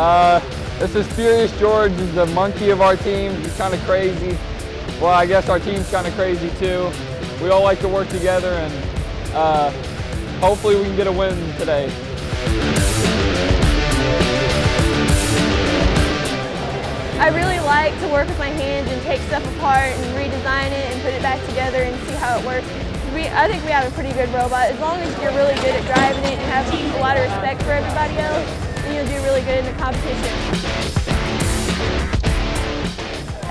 Uh, this is Furious George. He's the monkey of our team. He's kind of crazy. Well, I guess our team's kind of crazy too. We all like to work together and uh, hopefully we can get a win today. I really like to work with my hands and take stuff apart and redesign it and put it back together and see how it works. We, I think we have a pretty good robot. As long as you're really good at driving it and have a lot of respect for everybody else, in the competition.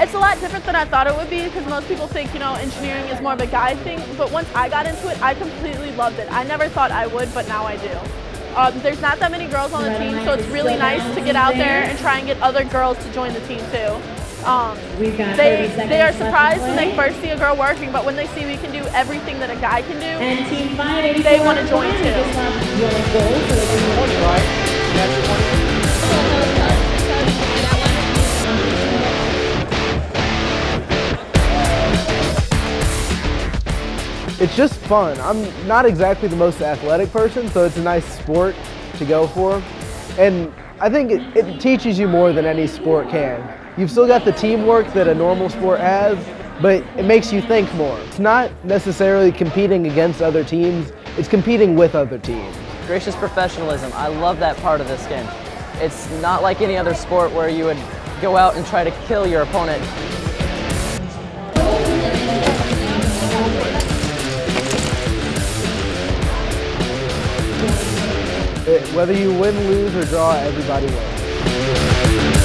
It's a lot different than I thought it would be because most people think, you know, engineering is more of a guy thing. But once I got into it, I completely loved it. I never thought I would, but now I do. Um, there's not that many girls on the team, so it's really nice to get out there and try and get other girls to join the team too. Um, they, they are surprised when they first see a girl working, but when they see we can do everything that a guy can do, they want to join too. It's just fun. I'm not exactly the most athletic person, so it's a nice sport to go for. And I think it, it teaches you more than any sport can. You've still got the teamwork that a normal sport has, but it makes you think more. It's not necessarily competing against other teams, it's competing with other teams. Gracious professionalism, I love that part of this game. It's not like any other sport where you would go out and try to kill your opponent. Whether you win, lose, or draw, everybody wins.